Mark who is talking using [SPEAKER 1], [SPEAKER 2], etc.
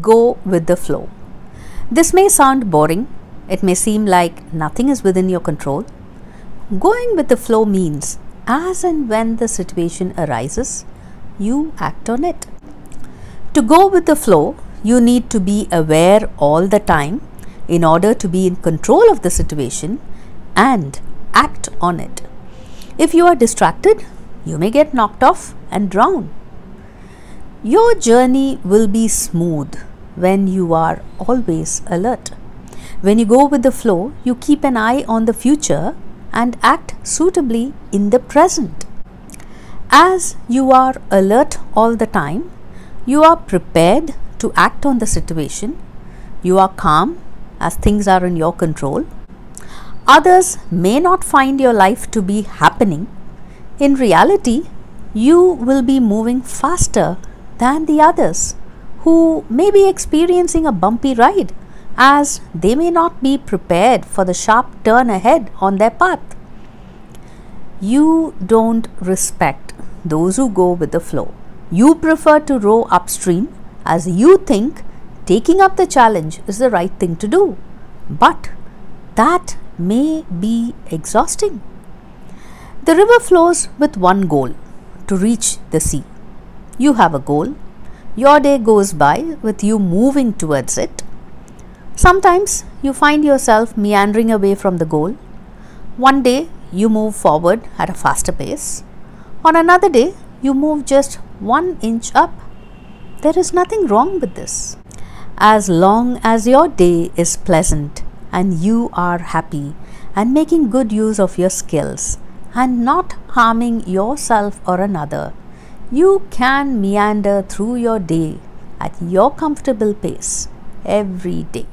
[SPEAKER 1] go with the flow. This may sound boring, it may seem like nothing is within your control. Going with the flow means as and when the situation arises, you act on it. To go with the flow, you need to be aware all the time in order to be in control of the situation and act on it. If you are distracted, you may get knocked off and drown. Your journey will be smooth when you are always alert. When you go with the flow, you keep an eye on the future and act suitably in the present. As you are alert all the time, you are prepared to act on the situation, you are calm as things are in your control. Others may not find your life to be happening. In reality, you will be moving faster than the others who may be experiencing a bumpy ride as they may not be prepared for the sharp turn ahead on their path. You don't respect those who go with the flow. You prefer to row upstream as you think taking up the challenge is the right thing to do. But that may be exhausting. The river flows with one goal to reach the sea. You have a goal. Your day goes by with you moving towards it. Sometimes you find yourself meandering away from the goal. One day you move forward at a faster pace. On another day, you move just one inch up. There is nothing wrong with this. As long as your day is pleasant and you are happy and making good use of your skills and not harming yourself or another, you can meander through your day at your comfortable pace every day.